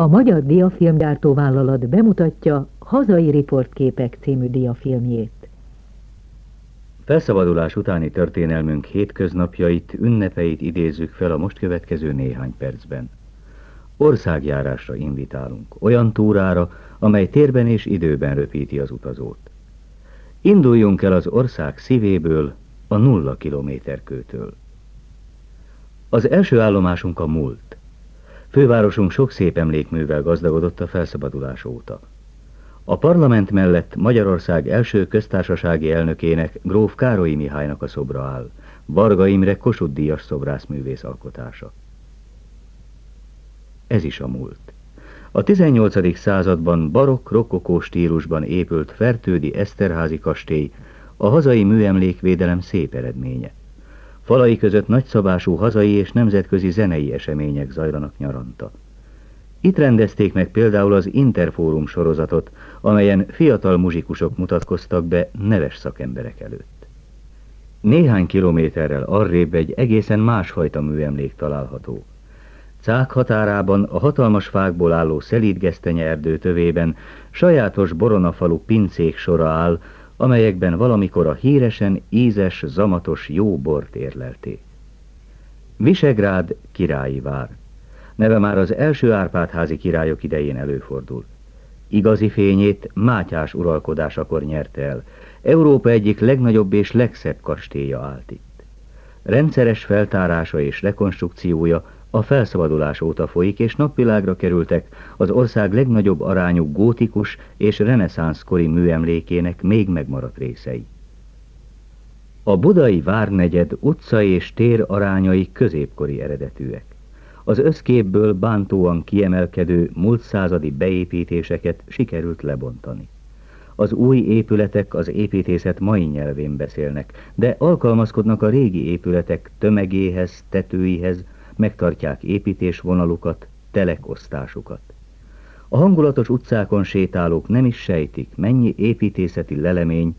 A Magyar Diafilmgyártó Vállalat bemutatja Hazai Riportképek című diafilmjét. Felszabadulás utáni történelmünk hétköznapjait, ünnepeit idézzük fel a most következő néhány percben. Országjárásra invitálunk, olyan túrára, amely térben és időben röpíti az utazót. Induljunk el az ország szívéből, a nulla kilométerkőtől. Az első állomásunk a múlt. Fővárosunk sok szép emlékművel gazdagodott a felszabadulás óta. A parlament mellett Magyarország első köztársasági elnökének, Gróf Károlyi Mihálynak a szobra áll, Varga Imre Kossuth Díjas szobrászművész alkotása. Ez is a múlt. A 18. században barokk rokokó stílusban épült Fertődi Eszterházi kastély a hazai műemlékvédelem szép eredménye. Falai között nagyszabású hazai és nemzetközi zenei események zajlanak nyaranta. Itt rendezték meg például az Interfórum sorozatot, amelyen fiatal muzsikusok mutatkoztak be neves szakemberek előtt. Néhány kilométerrel arrébb egy egészen másfajta műemlék található. Cák határában a hatalmas fákból álló szelídgesztenye erdő tövében sajátos boronafalu pincék sora áll, amelyekben valamikor a híresen ízes, zamatos jó bort érlelték. Visegrád királyi vár. Neve már az első Árpádházi királyok idején előfordul. Igazi fényét Mátyás uralkodásakor nyerte el. Európa egyik legnagyobb és legszebb kastélya állt itt. Rendszeres feltárása és rekonstrukciója a felszabadulás óta folyik, és napvilágra kerültek az ország legnagyobb arányú gótikus és reneszánszkori műemlékének még megmaradt részei. A budai várnegyed utca és tér arányai középkori eredetűek. Az összképből bántóan kiemelkedő múlt századi beépítéseket sikerült lebontani. Az új épületek az építészet mai nyelvén beszélnek, de alkalmazkodnak a régi épületek tömegéhez, tetőihez, megtartják építésvonalukat, telekosztásukat. A hangulatos utcákon sétálók nem is sejtik, mennyi építészeti lelemény,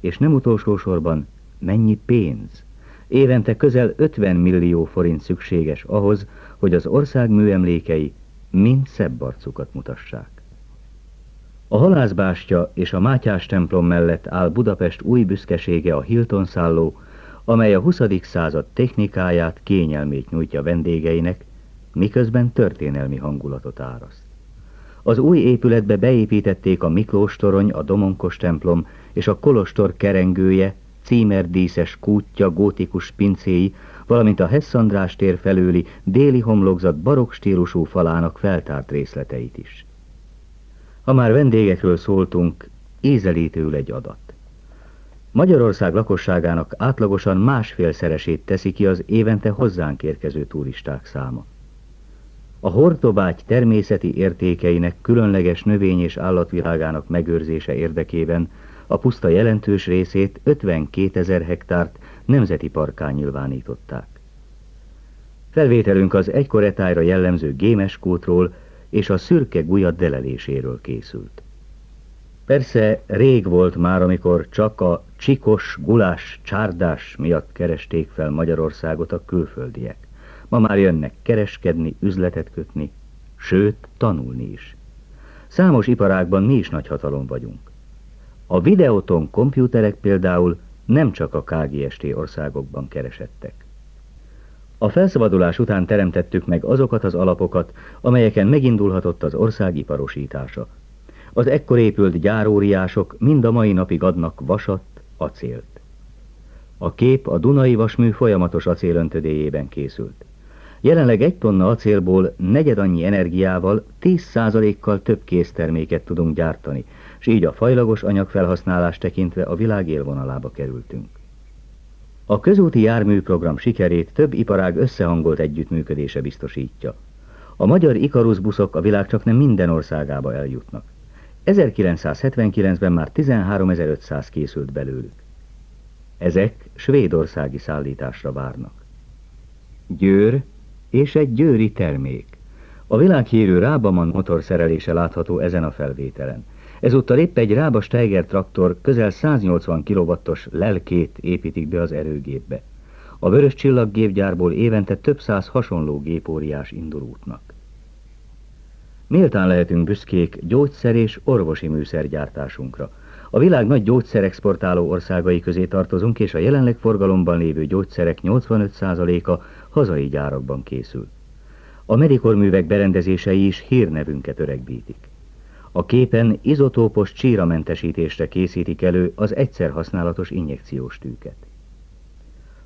és nem utolsó sorban mennyi pénz. Évente közel 50 millió forint szükséges ahhoz, hogy az ország műemlékei mind szebb arcukat mutassák. A halászbástya és a Mátyás templom mellett áll Budapest új büszkesége a Hilton szálló, amely a 20. század technikáját, kényelmét nyújtja vendégeinek, miközben történelmi hangulatot áraszt. Az új épületbe beépítették a Miklós torony, a Domonkos templom és a Kolostor kerengője, címerdíszes kútja, gótikus pincéi, valamint a Hesszandrás tér felőli déli homlokzat barokk stílusú falának feltárt részleteit is. Ha már vendégekről szóltunk, ízelítőül egy adat. Magyarország lakosságának átlagosan másfélszeresét teszi ki az évente hozzánk érkező turisták száma. A hortobágy természeti értékeinek különleges növény- és állatvilágának megőrzése érdekében a puszta jelentős részét 52 ezer hektárt nemzeti parkán nyilvánították. Felvételünk az egykor etájra jellemző gémeskótról és a szürke gulyat deleléséről készült. Persze rég volt már, amikor csak a csikos, gulás, csárdás miatt keresték fel Magyarországot a külföldiek. Ma már jönnek kereskedni, üzletet kötni, sőt, tanulni is. Számos iparágban mi is nagy hatalom vagyunk. A videóton kompjúterek például nem csak a KGST országokban keresettek. A felszabadulás után teremtettük meg azokat az alapokat, amelyeken megindulhatott az ország iparosítása. Az ekkor épült gyáróriások mind a mai napig adnak vasat, acélt. A kép a Dunai Vasmű folyamatos acélöntödéjében készült. Jelenleg egy tonna acélból negyed annyi energiával 10%-kal több készterméket tudunk gyártani, és így a fajlagos anyag felhasználás tekintve a világ élvonalába kerültünk. A közúti járműprogram sikerét több iparág összehangolt együttműködése biztosítja. A magyar Ikarus buszok a világ csak nem minden országába eljutnak. 1979-ben már 13.500 készült belőlük. Ezek svédországi szállításra várnak. Győr és egy győri termék. A világhírű Rábaman motorszerelése látható ezen a felvételen. Ezúttal épp egy Rába Steiger traktor közel 180 kW-os lelkét építik be az erőgépbe. A Vörös Csillag gépgyárból évente több száz hasonló gépóriás indul útnak. Méltán lehetünk büszkék gyógyszer és orvosi műszergyártásunkra. A világ nagy gyógyszerexportáló országai közé tartozunk, és a jelenleg forgalomban lévő gyógyszerek 85%-a hazai gyárakban készül. A medikorművek berendezései is hírnevünket öregbítik. A képen izotópos csíramentesítésre készítik elő az egyszer használatos injekciós tűket.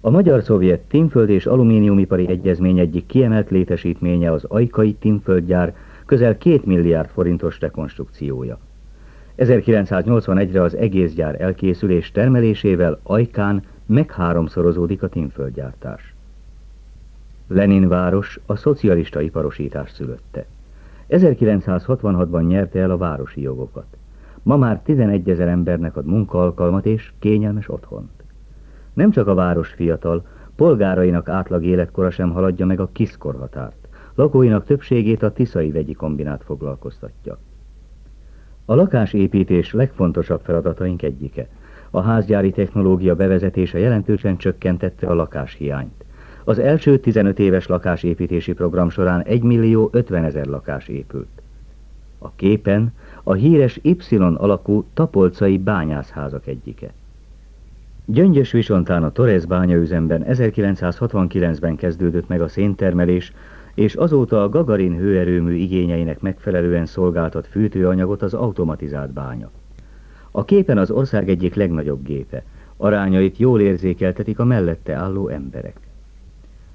A magyar-szovjet Timföld és Alumíniumipari Egyezmény egyik kiemelt létesítménye az Ajkai Timföldgyár közel 2 milliárd forintos rekonstrukciója. 1981-re az egész gyár elkészülés termelésével Ajkán megháromszorozódik a Timföldgyártás. Lenin város a szocialista iparosítás szülötte. 1966-ban nyerte el a városi jogokat. Ma már 11 ezer embernek ad munkaalkalmat és kényelmes otthont. Nem csak a város fiatal, polgárainak átlag életkora sem haladja meg a kiszkorhatárt. Lakóinak többségét a Tiszai vegyi kombinát foglalkoztatja. A lakásépítés legfontosabb feladataink egyike. A házgyári technológia bevezetése jelentősen csökkentette a lakáshiányt. Az első 15 éves lakásépítési program során 1 millió 50 ezer lakás épült. A képen a híres Y alakú tapolcai bányászházak egyike. Gyöngyös Visontán a Torres bányaüzemben 1969-ben kezdődött meg a széntermelés, és azóta a Gagarin hőerőmű igényeinek megfelelően szolgáltat fűtőanyagot az automatizált bánya. A képen az ország egyik legnagyobb gépe, arányait jól érzékeltetik a mellette álló emberek.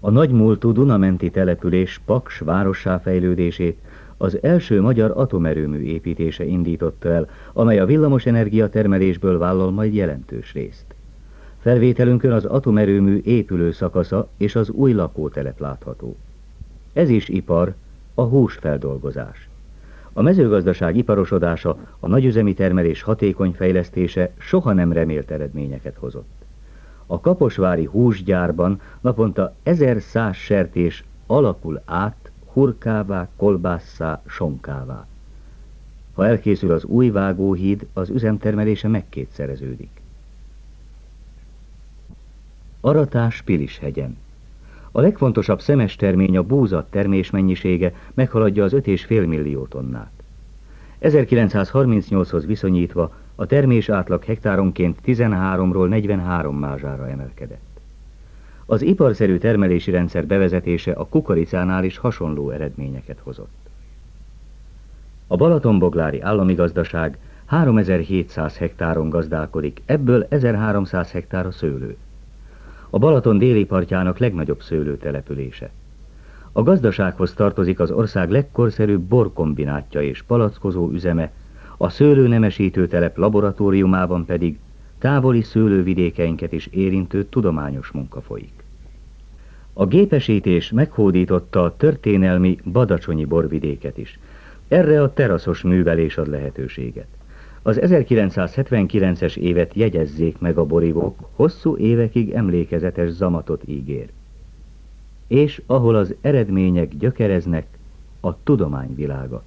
A nagymúltú Dunamenti település Paks várossá fejlődését az első magyar atomerőmű építése indította el, amely a villamosenergia termelésből vállal majd jelentős részt. Felvételünkön az atomerőmű épülő szakasza és az új lakótelep látható. Ez is ipar, a húsfeldolgozás. A mezőgazdaság iparosodása, a nagyüzemi termelés hatékony fejlesztése soha nem remélt eredményeket hozott. A kaposvári húsgyárban naponta ezer száz sertés alakul át hurkává, kolbásszá, sonkává. Ha elkészül az új vágóhíd, az üzemtermelése megkétszereződik. Aratás Pilishegyen a legfontosabb szemes termény a búzat termésmennyisége meghaladja az 5,5 millió tonnát. 1938-hoz viszonyítva a termés átlag hektáronként 13-ról 43 mázsára emelkedett. Az iparszerű termelési rendszer bevezetése a kukoricánál is hasonló eredményeket hozott. A Balatonboglári állami gazdaság 3700 hektáron gazdálkodik, ebből 1300 hektár a szőlő a Balaton déli partjának legnagyobb szőlőtelepülése. A gazdasághoz tartozik az ország legkorszerűbb borkombinátja és palackozó üzeme, a szőlőnemesítő telep laboratóriumában pedig távoli szőlővidékeinket is érintő tudományos munka folyik. A gépesítés meghódította a történelmi badacsonyi borvidéket is. Erre a teraszos művelés ad lehetőséget. Az 1979-es évet jegyezzék meg a borívók, hosszú évekig emlékezetes zamatot ígér. És ahol az eredmények gyökereznek, a tudományvilága.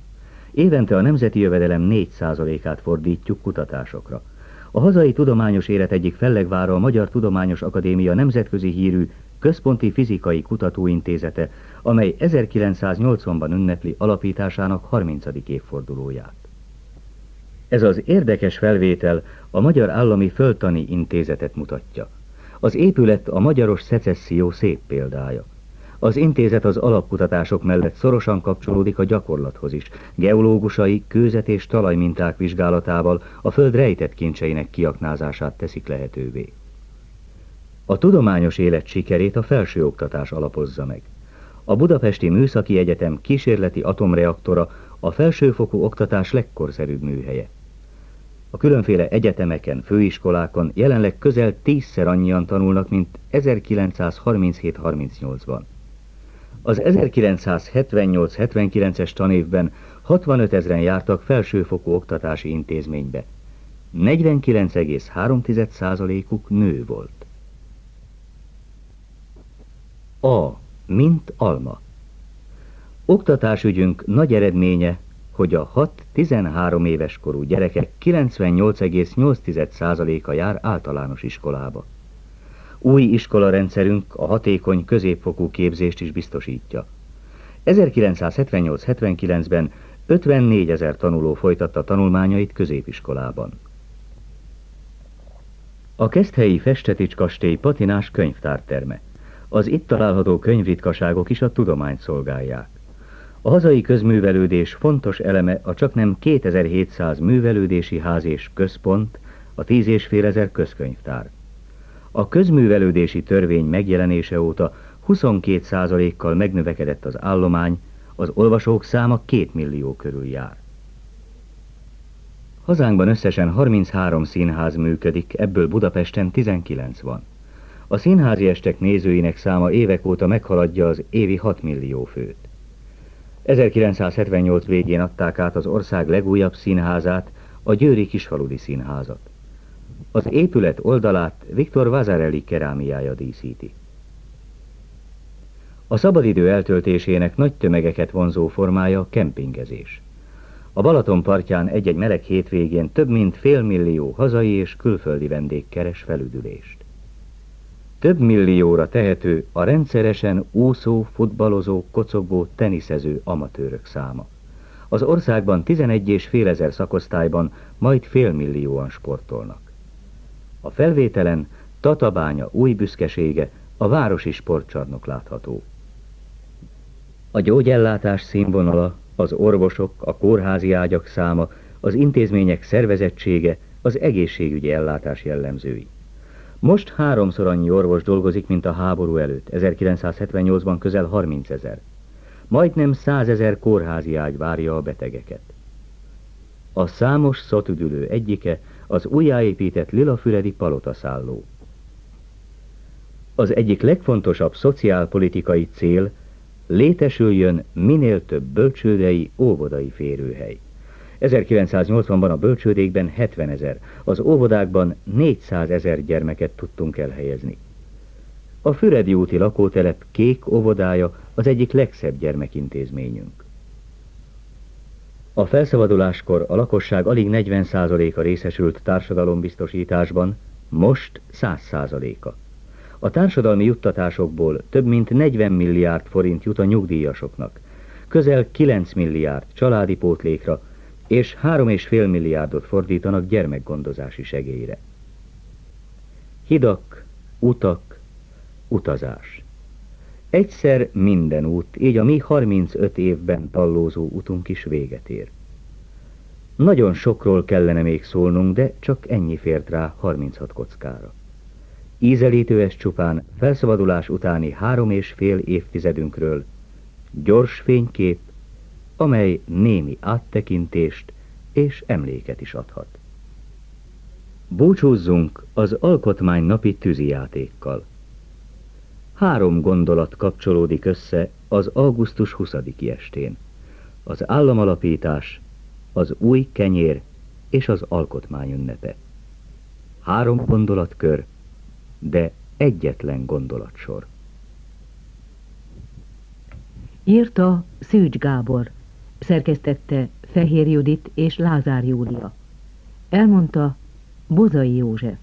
Évente a nemzeti jövedelem 4%-át fordítjuk kutatásokra. A hazai tudományos élet egyik fellegvára a Magyar Tudományos Akadémia nemzetközi hírű Központi Fizikai Kutatóintézete, amely 1980-ban ünnepli alapításának 30. évfordulóját. Ez az érdekes felvétel a Magyar Állami Föltani Intézetet mutatja. Az épület a magyaros szecesszió szép példája. Az intézet az alapkutatások mellett szorosan kapcsolódik a gyakorlathoz is. Geológusai, kőzet és talajminták vizsgálatával a föld rejtett kincseinek kiaknázását teszik lehetővé. A tudományos élet sikerét a felsőoktatás alapozza meg. A Budapesti Műszaki Egyetem kísérleti atomreaktora a felsőfokú oktatás legkorszerűbb műhelye. A különféle egyetemeken, főiskolákon jelenleg közel tízszer annyian tanulnak, mint 1937-38-ban. Az 1978-79-es tanévben 65 ezeren jártak felsőfokú oktatási intézménybe. 49,3%-uk nő volt. A. Mint alma. Oktatásügyünk nagy eredménye hogy a 6-13 éves korú gyerekek 98,8%-a jár általános iskolába. Új iskolarendszerünk a hatékony középfokú képzést is biztosítja. 1978-79-ben 54 ezer tanuló folytatta tanulmányait középiskolában. A Keszthelyi Festetics kastély patinás könyvtárterme. Az itt található könyvritkaságok is a tudományt szolgálják. A hazai közművelődés fontos eleme a csaknem 2700 művelődési ház és központ, a 10 és fél ezer közkönyvtár. A közművelődési törvény megjelenése óta 22%-kal megnövekedett az állomány, az olvasók száma 2 millió körül jár. Hazánkban összesen 33 színház működik, ebből Budapesten 19 van. A színházi estek nézőinek száma évek óta meghaladja az évi 6 millió főt. 1978 végén adták át az ország legújabb színházát, a Győri Kisfaludi Színházat. Az épület oldalát Viktor Vazarelli kerámiája díszíti. A szabadidő eltöltésének nagy tömegeket vonzó formája kempingezés. A Balaton partján egy-egy meleg hétvégén több mint félmillió hazai és külföldi vendég keres felüdülést. Több millióra tehető a rendszeresen úszó, futballozó, kocogó, teniszező amatőrök száma. Az országban 11 és fél ezer szakosztályban majd félmillióan sportolnak. A felvételen Tatabánya új büszkesége, a városi sportcsarnok látható. A gyógyellátás színvonala, az orvosok, a kórházi ágyak száma, az intézmények szervezettsége, az egészségügyi ellátás jellemzői. Most háromszor annyi orvos dolgozik, mint a háború előtt, 1978-ban közel 30 ezer. Majdnem 100 ezer kórházi ágy várja a betegeket. A számos szotüdülő egyike az újjáépített Lilafüredi palotaszálló. Az egyik legfontosabb szociálpolitikai cél létesüljön minél több bölcsődei, óvodai férőhely. 1980-ban a bölcsődékben 70 ezer, az óvodákban 400 ezer gyermeket tudtunk elhelyezni. A Füredi úti lakótelep kék óvodája az egyik legszebb gyermekintézményünk. A felszabaduláskor a lakosság alig 40%-a részesült társadalombiztosításban, most 100%-a. A társadalmi juttatásokból több mint 40 milliárd forint jut a nyugdíjasoknak, közel 9 milliárd családi pótlékra, és 3,5 milliárdot fordítanak gyermekgondozási segélyre. Hidak, utak, utazás. Egyszer minden út, így a mi 35 évben tallózó utunk is véget ér. Nagyon sokról kellene még szólnunk, de csak ennyi fért rá 36 kockára. Ízelítő ez csupán felszabadulás utáni három és fél évtizedünkről, gyors fénykép, amely némi áttekintést és emléket is adhat. Búcsúzzunk az alkotmány napi tűzijátékkal. Három gondolat kapcsolódik össze az augusztus 20 estén. Az államalapítás, az új kenyér és az alkotmány ünnepe. Három gondolatkör, de egyetlen gondolatsor. Írta Szűcs Gábor, szerkesztette Fehér Judit és Lázár Júlia. Elmondta Bozai József.